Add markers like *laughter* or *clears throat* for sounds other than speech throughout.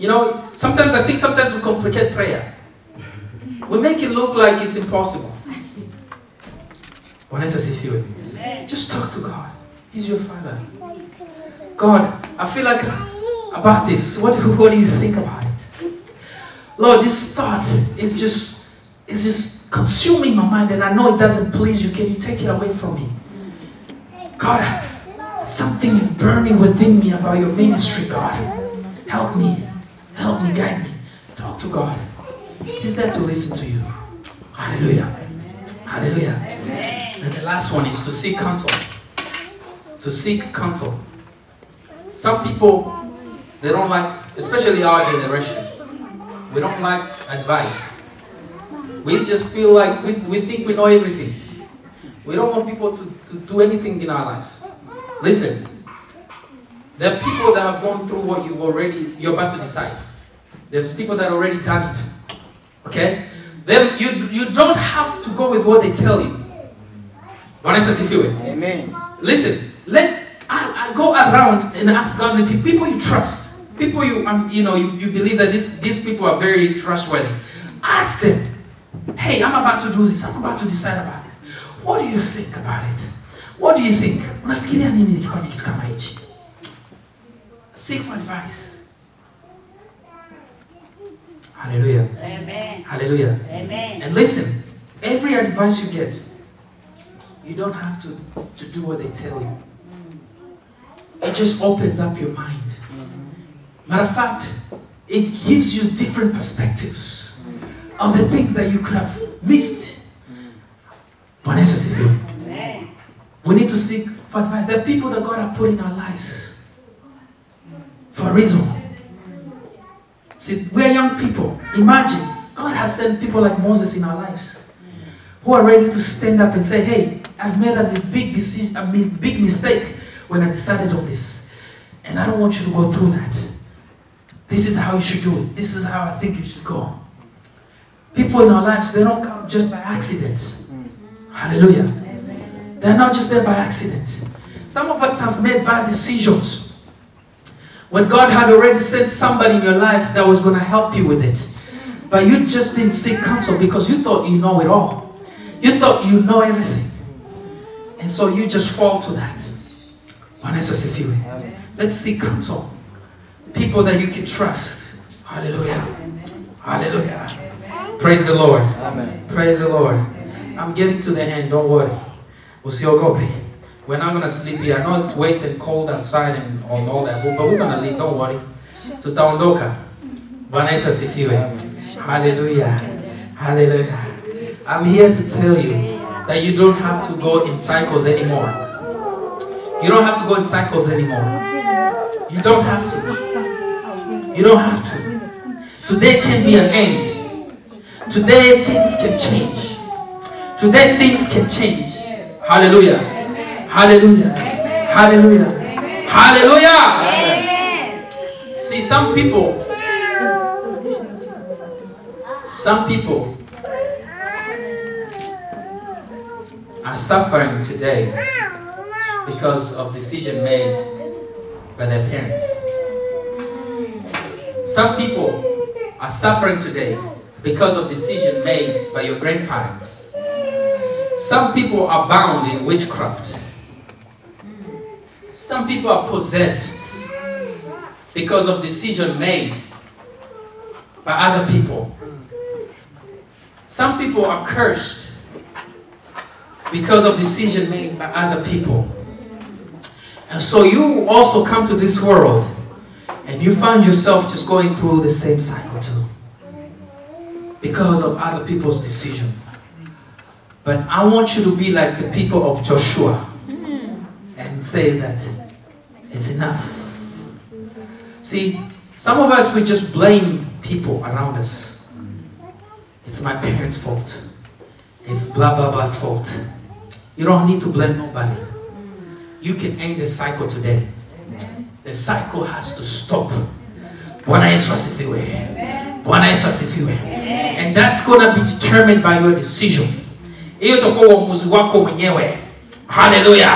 You know, sometimes I think sometimes we complicate prayer. We make it look like it's impossible. Just talk to God. He's your father. God, I feel like uh, about this. What, what do you think about it? Lord, this thought is just is just consuming my mind and I know it doesn't please you. Can you take it away from me? God, something is burning within me about your ministry, God. Help me. Help me, guide me. Talk to God. He's there to listen to you. Hallelujah. Hallelujah. And the last one is to seek counsel. To seek counsel. Some people, they don't like, especially our generation, we don't like advice. We just feel like we, we think we know everything. We don't want people to, to do anything in our lives. Listen, there are people that have gone through what you've already, you're about to decide. There's people that already done it. Okay? Then you, you don't have to go with what they tell you. Bwana Yesu asifiwe. Amen. Listen, let I, I go around and ask God the people you trust, people you um, you know you, you believe that this, these people are very trustworthy. Ask them, hey, I'm about to do this. I'm about to decide about this. What do you think about it? What do you think? Unafikiria nini nikifanya kitu kama hichi? Seek for advice. Hallelujah. Amen. Hallelujah. Amen. And listen, every advice you get, you don't have to, to do what they tell you. It just opens up your mind. Matter of fact, it gives you different perspectives of the things that you could have missed. Asifiwe. Amen. We need to seek for advice. There are people that God has put in our lives for a reason. See, we're young people. Imagine God has sent people like Moses in our lives who are ready to stand up and say, Hey, I've made a big decision, a big mistake when I decided on this. And I don't want you to go through that. This is how you should do it. This is how I think you should go. People in our lives, they don't come just by accident. Hallelujah. They're not just there by accident. Some of us have made bad decisions when God had already sent somebody in your life that was going to help you with it. But you just didn't seek counsel because you thought you know it all. You thought you know everything. And so you just fall to that. Bwana Yesu asifiwe. Let's seek counsel. People that you can trust. Hallelujah. Hallelujah. Praise the Lord. Amen. Praise the Lord. I'm getting to the end. Don't worry. We'll see how God Usiogope. We're not going to sleep here. I know it's wet and cold outside and all, that, but we're going to leave. Don't worry. Tutaondoka. Bwana Yesu asifiwe. Hallelujah. Hallelujah. I'm here to tell you that you don't have to go in cycles anymore. You don't have to go in cycles anymore. You don't have to. You don't have to. Today can be an end. Today things can change. Today things can change. Hallelujah. Hallelujah. Hallelujah. Hallelujah. See, some people, some people are suffering today because of decision made by their parents. Some people are suffering today because of decision made by your grandparents. Some people are bound in witchcraft. Some people are possessed because of decision made by other people. Some people are cursed because of decision made by other people. And so you also come to this world and you find yourself just going through the same cycle too because of other people's decision. But I want you to be like the people of Joshua and say that it's enough. See, some of us we just blame people around us. It's my parents' fault. It's blah blah blah's fault. You don't need to blame nobody. You can end the cycle today. The cycle has to stop. And that's gonna be determined by your decision. Hallelujah.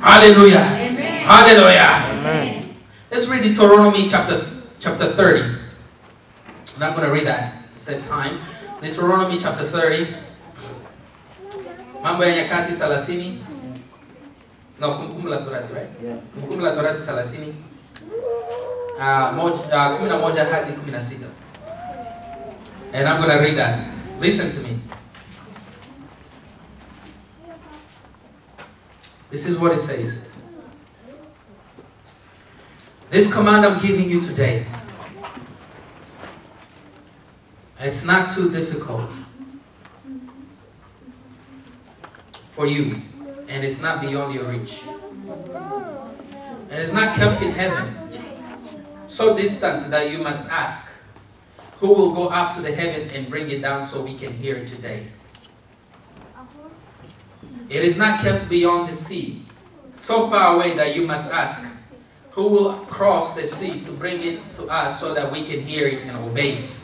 Hallelujah. Hallelujah. Amen. Let's read Deuteronomy chapter chapter 30. And I'm going to read that to save time. Deuteronomy chapter 30. Mambo ya Nyakati 30. No, Kumbukumbu la Torati, right? Yeah. Kumbukumbu la Torati 30. Uh, moja, uh, 11 hadi 16. And I'm going to read that. Listen to me. This is what it says. This command I'm giving you today, it's not too difficult for you, and it's not beyond your reach. And it's not kept in heaven, so distant that you must ask, who will go up to the heaven and bring it down so we can hear it today? It is not kept beyond the sea, so far away that you must ask, who will cross the sea to bring it to us so that we can hear it and obey it?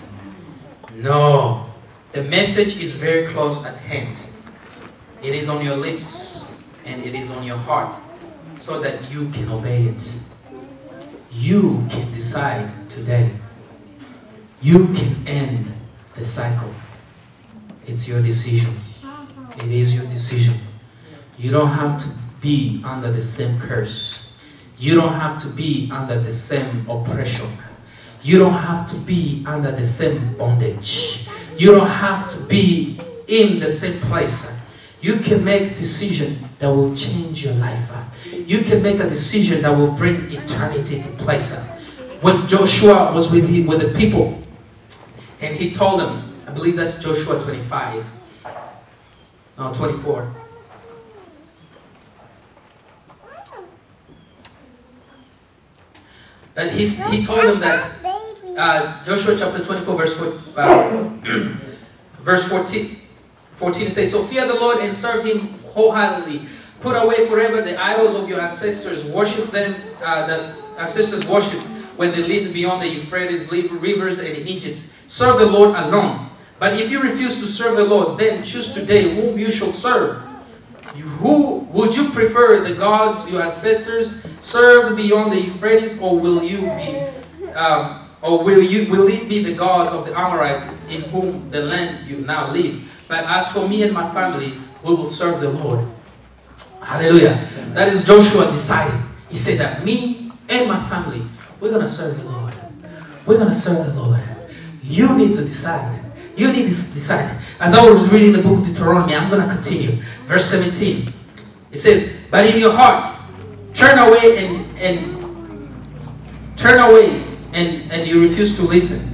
No. The message is very close at hand. It is on your lips and it is on your heart so that you can obey it. You can decide today. You can end the cycle. It's your decision. It is your decision. You don't have to be under the same curse. You don't have to be under the same oppression. You don't have to be under the same bondage. You don't have to be in the same place. You can make a decision that will change your life. You can make a decision that will bring eternity to place. When Joshua was with, with the people and he told them, I believe that's Joshua 25, no, 24. But he's, he told them that uh, Joshua chapter 24, verse, four, uh, *clears throat* verse 14, 14 it says, So fear the Lord and serve him wholeheartedly. Put away forever the idols of your ancestors. Worship them, uh, the ancestors worshipped when they lived beyond the Euphrates rivers and Egypt. Serve the Lord alone. But if you refuse to serve the Lord, then choose today whom you shall serve. Who would you prefer the gods your ancestors served beyond the Euphrates, or will you be, um, or will you will it be the gods of the Amorites in whom the land you now live? But as for me and my family, we will serve the Lord. Hallelujah. That is Joshua deciding. He said that me and my family, we're gonna serve the Lord. We're gonna serve the Lord. You need to decide. You need to decide. As I was reading the book of Deuteronomy, I'm going to continue. Verse 17. It says, But in your heart, turn away and, and turn away and, and you refuse to listen.